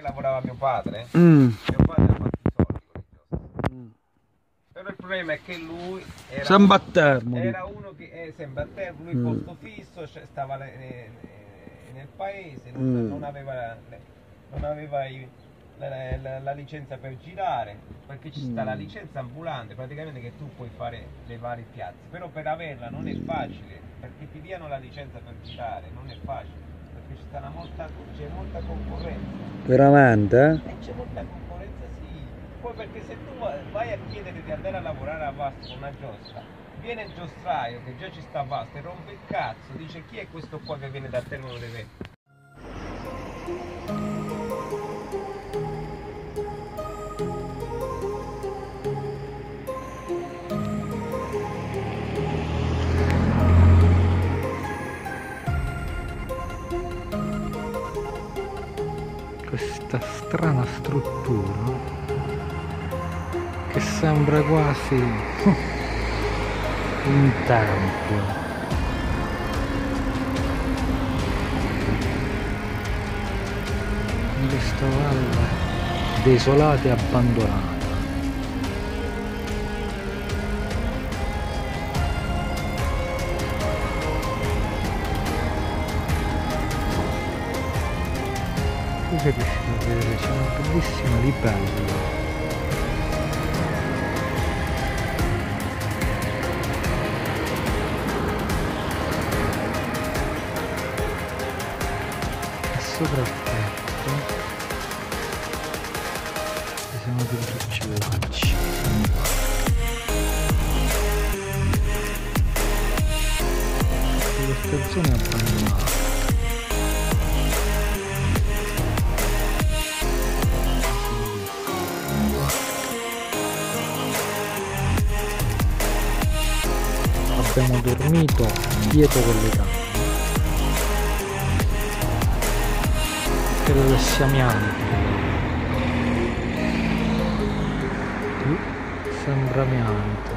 che lavorava mio padre, Mm. mio padre ha fatto i soldi con i giostra. Mm. Però il problema è che lui era, Samba a Termoli. era uno che sempre a terra, lui Mm. posto fisso, cioè, stava le- eh, eh, nel paese, non, Mm. non aveva, non aveva i- la, la- la licenza per girare, perché ci sta Mm. la licenza ambulante, praticamente che tu puoi fare le varie piazze, però per averla non è facile, perché ti diano la licenza per girare, non è facile, perché una molta, c'è molta concorrenza. Veramente, eh? E c'è molta concorrenza, sì. Poi perché se tu va- vai a chiedere di andare a lavorare a Vasto con una giostra, viene il giostraio che già ci sta a Vasto e rompe il cazzo, dice chi è questo qua che viene da Termino deve... Questa strana struttura che sembra quasi un tempio. In questa valle desolata e abbandonata. Qui si riesce a vedere c'è una bellissima libella. Sopra il tetto ci sono degli uccellacci. Questa zona è abbandonata. Abbiamo dormito dietro con le gambe credo che sia Mianti Sì, sembra Mianti